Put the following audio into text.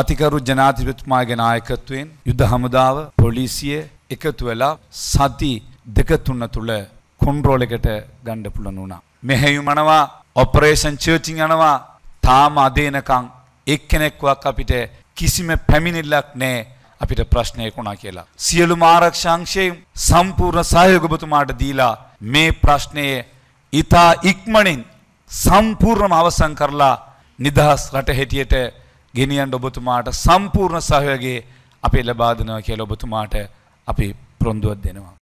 අතිකරු ජනාධිපතිතුමාගේ නායකත්වයෙන් යුද හමුදාව පොලිසිය එකතු වෙලා සති දෙක තුන තුළ කොන්රෝල් එකට ගණ්ඩ පුළුවන් වුණා. මෙහෙයුම් යනවා ඔපරේෂන් චර්චින් යනවා තාම අදේනකං එක්කෙනෙක්වක් අපිට කිසිම පැමිණිල්ලක් නෑ අපිට ප්‍රශ්නයක් වුණා කියලා. සියලු ආරක්ෂාංශයෙන් සම්පූර්ණ සහයෝග ඔබතුමාට දීලා මේ ප්‍රශ්නයේ ඊතා ඉක්මනින් සම්පූර්ණම අවසන් කරලා නිදහස් රට හැටියට ගෙනියන්න ඔබතුමාට සම්පූර්ණ සහයෝගය අපි ලබා දෙනවා කියලා ඔබතුමාට අපි පොරොන්දුවක් දෙනවා.